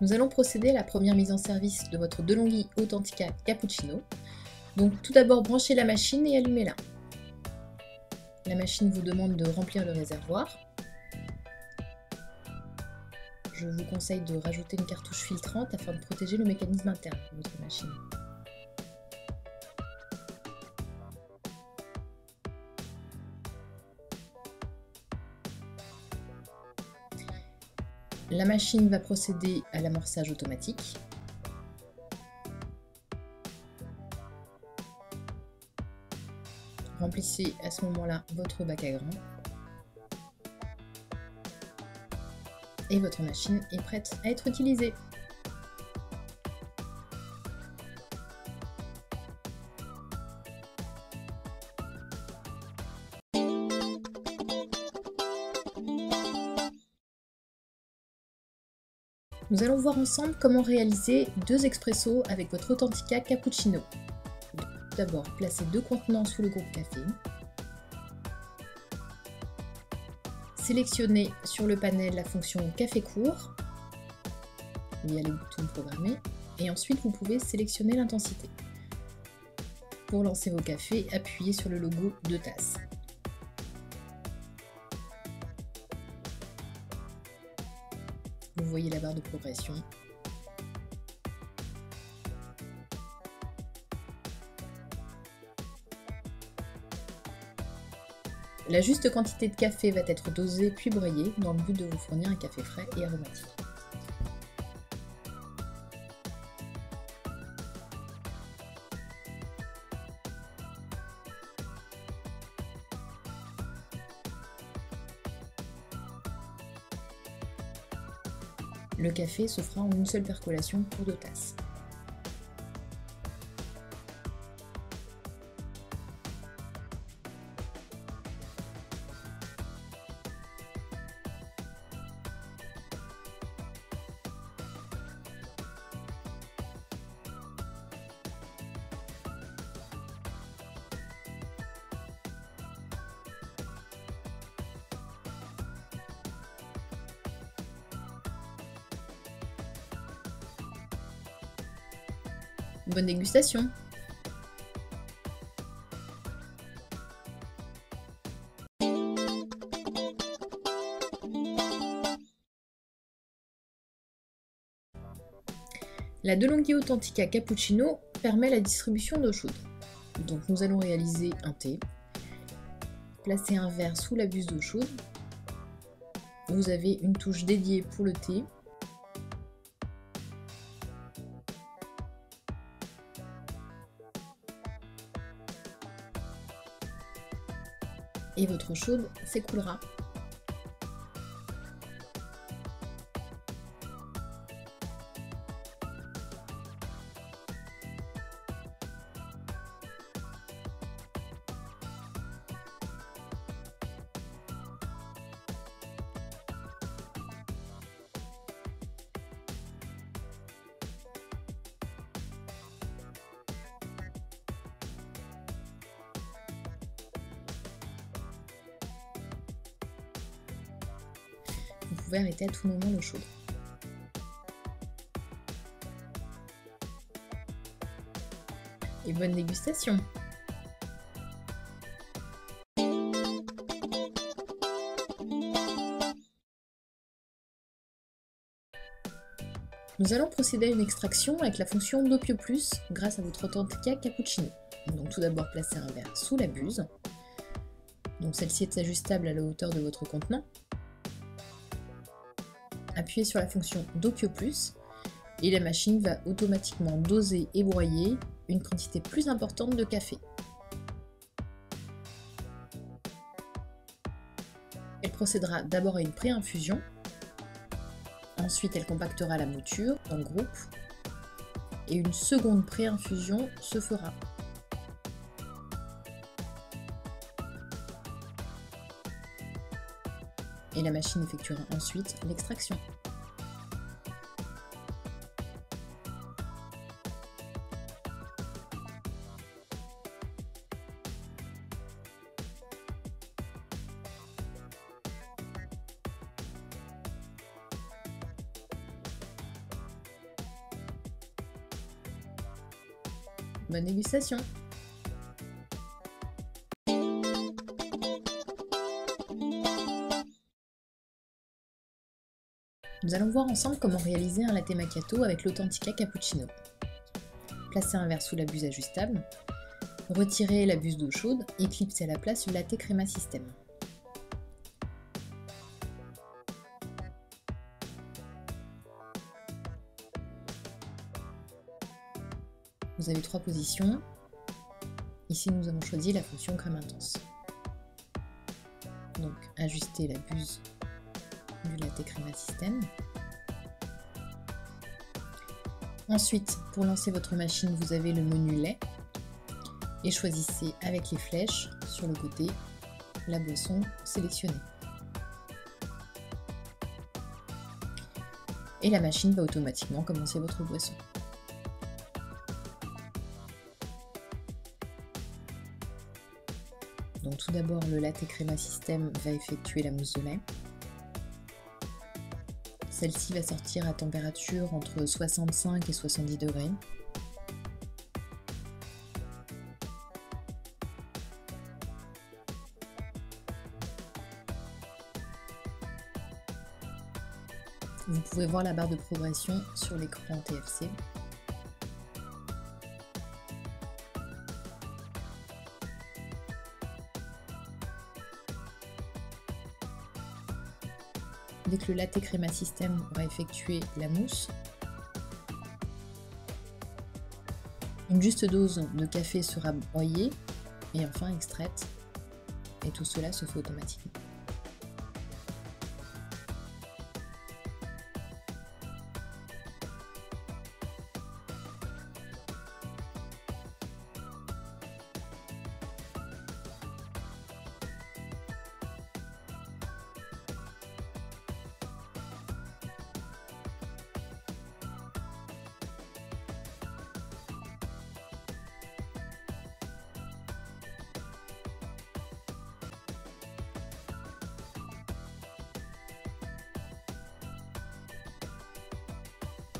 Nous allons procéder à la première mise en service de votre DeLonghi Authentica Cappuccino. Donc tout d'abord branchez la machine et allumez-la. La machine vous demande de remplir le réservoir. Je vous conseille de rajouter une cartouche filtrante afin de protéger le mécanisme interne de votre machine. La machine va procéder à l'amorçage automatique. Remplissez à ce moment-là votre bac à grains. Et votre machine est prête à être utilisée. Nous allons voir ensemble comment réaliser deux expressos avec votre Authentica Cappuccino. D'abord, placez deux contenants sous le groupe café. Sélectionnez sur le panel la fonction café court via les boutons programmés et ensuite vous pouvez sélectionner l'intensité. Pour lancer vos cafés, appuyez sur le logo de tasse. Voyez la barre de progression. La juste quantité de café va être dosée puis broyée dans le but de vous fournir un café frais et aromatique. Le café se fera en une seule percolation pour deux tasses. Bonne dégustation La DeLonghi Authentica Cappuccino permet la distribution d'eau chaude. Donc nous allons réaliser un thé. Placez un verre sous la buse d'eau chaude. Vous avez une touche dédiée pour le thé chaude s'écoulera. Pouvez arrêter à tout moment l'eau chaude. Et bonne dégustation Nous allons procéder à une extraction avec la fonction Doppio Plus grâce à votre Authentica Cappuccino. Donc tout d'abord placer un verre sous la buse. Donc celle-ci est ajustable à la hauteur de votre contenant appuyez sur la fonction Doppio Plus et la machine va automatiquement doser et broyer une quantité plus importante de café. Elle procédera d'abord à une pré-infusion, ensuite elle compactera la mouture le groupe et une seconde pré-infusion se fera. et la machine effectuera ensuite l'extraction. Bonne dégustation Nous allons voir ensemble comment réaliser un latte macchiato avec l'Authentica Cappuccino. Placez un verre sous la buse ajustable, retirez la buse d'eau chaude et clipsez à la place le latte crema système. Vous avez trois positions. Ici, nous avons choisi la fonction crème intense. Donc, ajuster la buse du latte crème système. Ensuite, pour lancer votre machine, vous avez le menu lait et choisissez avec les flèches sur le côté la boisson sélectionnée. Et la machine va automatiquement commencer votre boisson. Donc tout d'abord, le latte crema système va effectuer la mousse de lait. Celle-ci va sortir à température entre 65 et 70 degrés. Vous pouvez voir la barre de progression sur l'écran TFC. Dès que le latte crema système aura effectué la mousse, une juste dose de café sera broyée et enfin extraite et tout cela se fait automatiquement.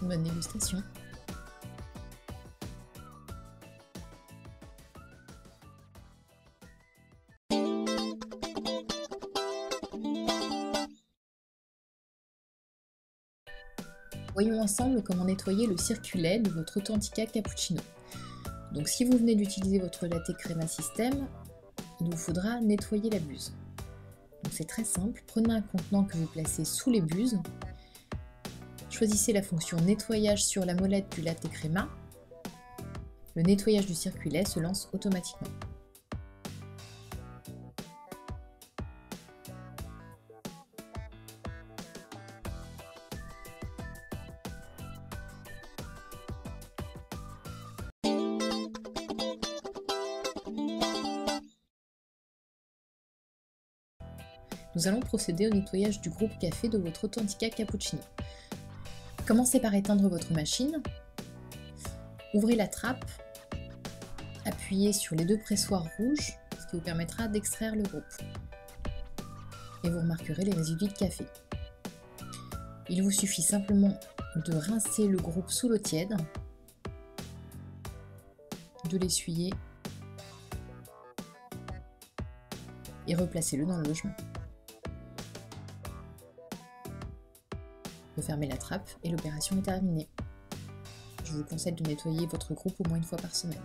Bonne dégustation. Voyons ensemble comment nettoyer le circulet de votre Authentica Cappuccino. Donc si vous venez d'utiliser votre latte crema système, il vous faudra nettoyer la buse. Donc c'est très simple, prenez un contenant que vous placez sous les buses Choisissez la fonction nettoyage sur la molette du latte crema. Le nettoyage du circulet se lance automatiquement. Nous allons procéder au nettoyage du groupe café de votre Authentica Cappuccino. Commencez par éteindre votre machine. Ouvrez la trappe. Appuyez sur les deux pressoirs rouges, ce qui vous permettra d'extraire le groupe. Et vous remarquerez les résidus de café. Il vous suffit simplement de rincer le groupe sous l'eau tiède, de l'essuyer et replacez-le dans le logement. Fermer la trappe et l'opération est terminée. Je vous conseille de nettoyer votre groupe au moins une fois par semaine.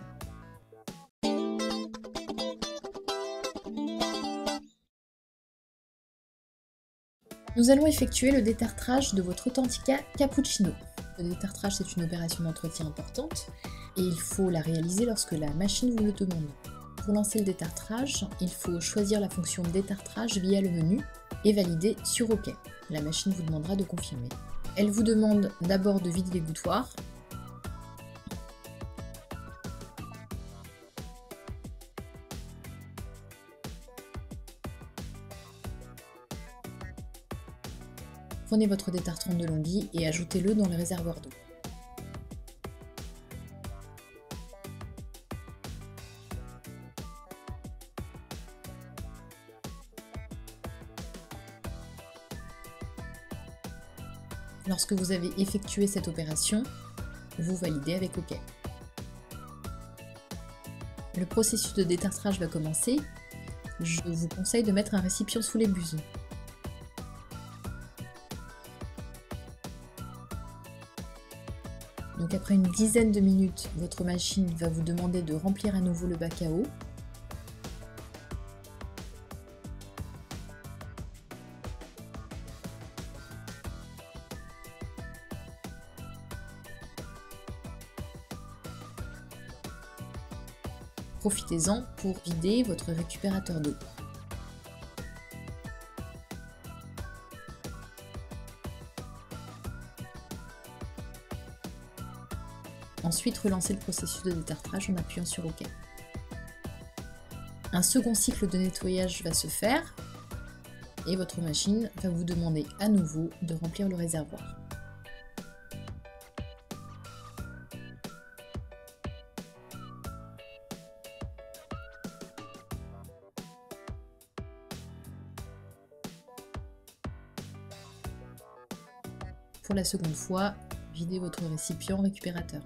Nous allons effectuer le détartrage de votre Authentica Cappuccino. Le détartrage, c'est une opération d'entretien importante et il faut la réaliser lorsque la machine vous le demande. Pour lancer le détartrage, il faut choisir la fonction détartrage via le menu et valider sur OK. La machine vous demandera de confirmer. Elle vous demande d'abord de vider les boutoirs. Prenez votre détartrant de Longhi et ajoutez-le dans le réservoir d'eau. Vous avez effectué cette opération, vous validez avec OK. le processus de détartrage va commencer, je vous conseille de mettre un récipient sous les buses. Donc après une dizaine de minutes, votre machine va vous demander de remplir à nouveau le bac à eau. Pour vider votre récupérateur d'eau. Ensuite, relancez le processus de détartrage en appuyant sur OK. Un second cycle de nettoyage va se faire et votre machine va vous demander à nouveau de remplir le réservoir. La seconde fois, videz votre récipient récupérateur.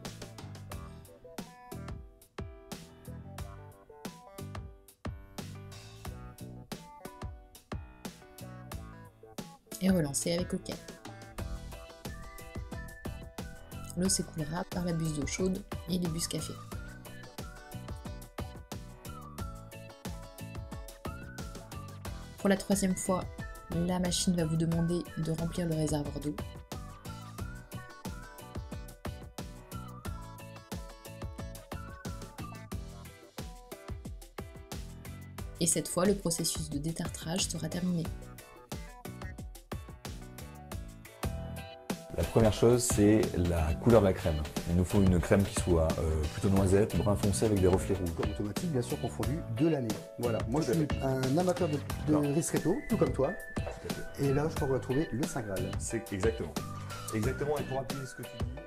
et relancez avec OK. L'eau s'écoulera par la buse d'eau chaude et les bus café. Pour la troisième fois, la machine va vous demander de remplir le réservoir d'eau. Et cette fois, le processus de détartrage sera terminé. La première chose, c'est la couleur de la crème. Il nous faut une crème qui soit euh, plutôt noisette, brun foncé avec des reflets rouges. Automatique, bien sûr, confondu de l'année. Voilà, moi je suis un amateur de, de ristretto, tout comme toi. Et là, je crois qu'on va trouver le Saint Graal. C'est exactement. Exactement, et pour appuyer ce que tu dis,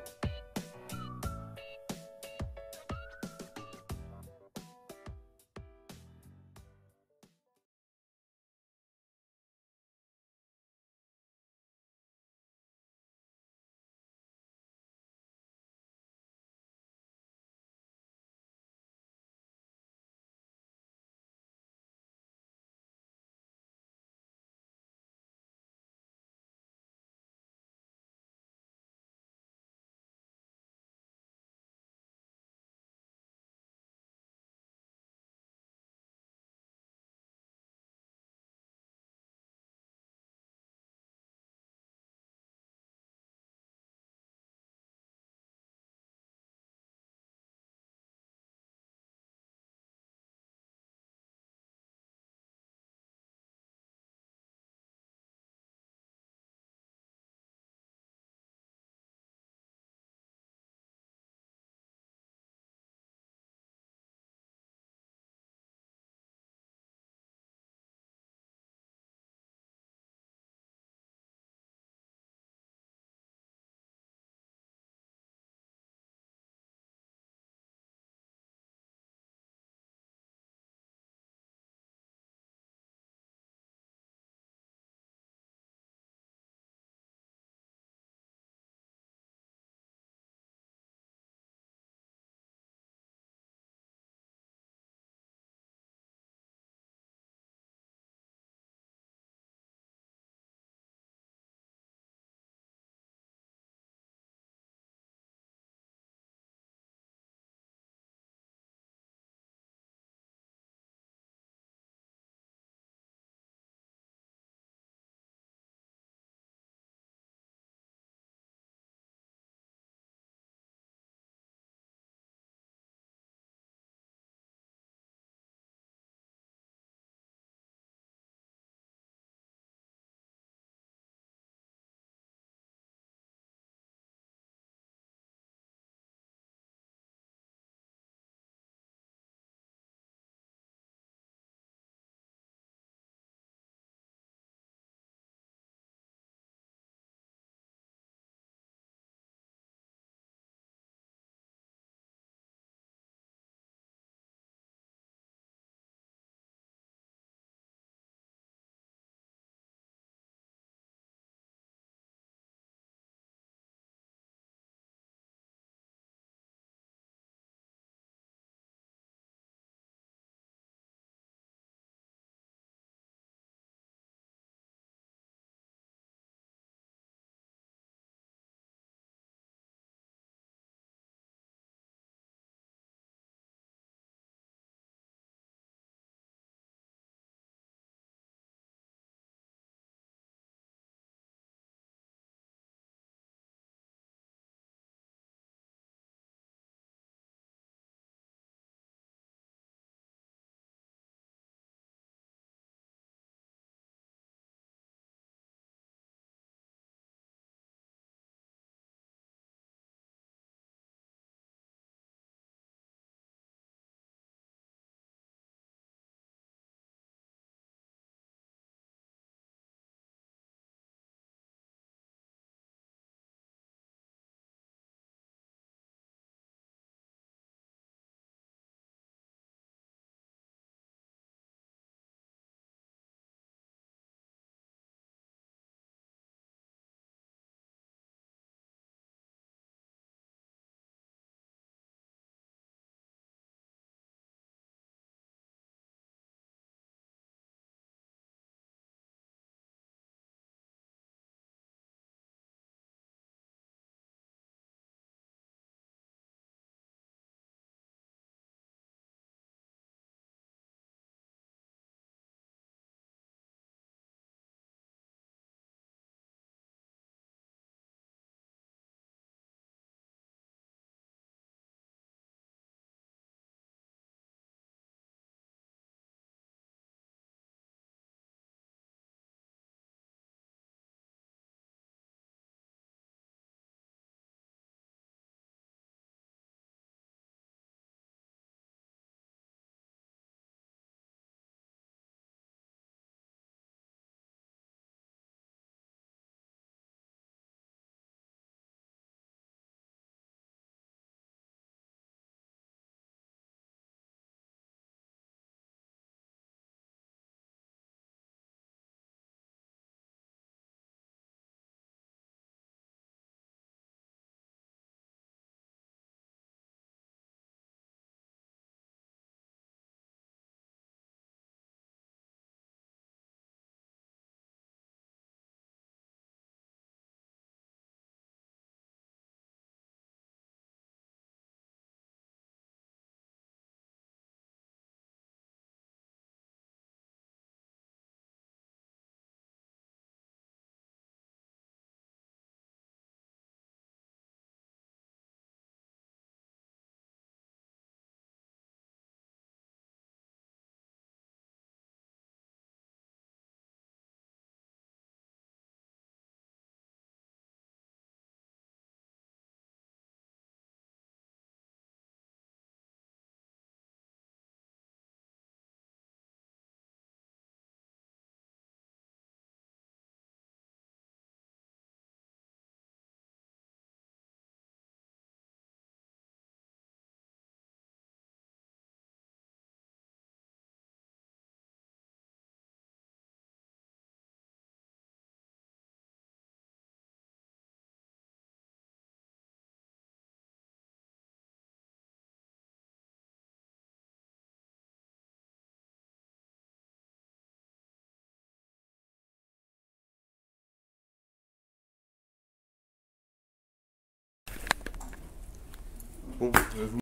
Bon, euh, vous